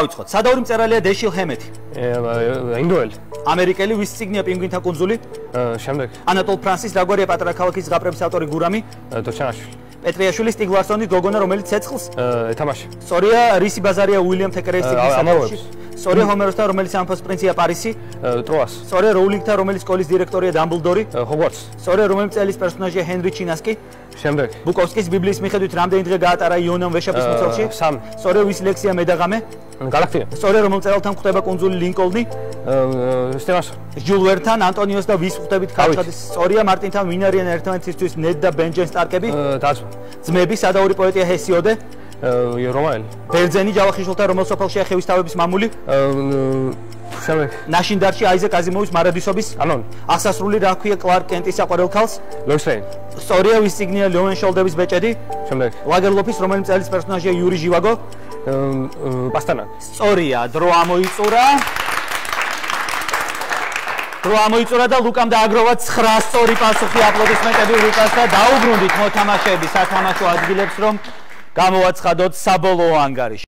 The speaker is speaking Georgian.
დავიწყოთ. სადაური მწერალია დეშილ ჰემეთი. ინდოელი. ამერიკელი ვის ციგნია პინგვინთა კუნძული? შემდეგ. ანატოლ ფრანსის დაგვარია პატრა ქალაქის ზღაპრების ავტორი გურამი? დოჩანაშვილი. პეტრიაშვილი სტიგლარსონი გოგონა რომელიც ცეცხლს? ეთამაში. სწორია რისი ბაზარია უილიამ თეკერეის ციგნის ამავეებს. სწორია ჰომეროსთან რომელიც ამფოს პრინცია პარისი? ტროას. სწორია როულინგთან რომელიც სკოლის დირექტორია დამბლდორი? ჰოგვორტს. სწორია რომელიც წელის პერსონაჟია ჰენრი ჩინასკი? შემდეგ. ბუკოვსკის ბიბლიის მიხედვით რამდენი დღე გაატარა იონამ ვეშაპის მოწელში? სამი. სწორია ვის ლექსია მედაღამე? Galaktia. სწორია რომელ წერალთან ხდება კონძული ლინკოლნი? სტევანს. ჯულ ვერთან, ანტონიოს და ვის ხვდებით ქალხადის? სწორია მარტინთან ვინარიან ერთმანეთისთვის ნედ და ბენჯენ სტარკები? დაძმა. ძმები სადაური პოეტია ჰესიოდე? რომაელი. ბერძენი ჯავახიშვილთა რომელ სოფელში ახევისთავების მამული? შემდეგ. ნაშინდარში აიზეკ აზიმოვის მარადისობის? კანონი. ასასრული რა ქვია კლარკ კენტის საყვარელ ქალს? ლოის ლეინ. სწორია ვის სიგნია ლეონ შოლდების ბეჭედი? შემდეგ. ლაგერლოფის რომელიც წელის პერსონაჟია იური ჟივაგო? პასტანა. სწორია, დრო ამოიწურა. დრო ამოიწურა და ლუკამ დააგროვა 9 სწორი პასუხი აპლოდისმენტები ლუკას და დაუბრუნდით მოთამაშეები სათამაშო ადგილებს რომ გამოვაცხადოთ საბოლოო ანგარიში.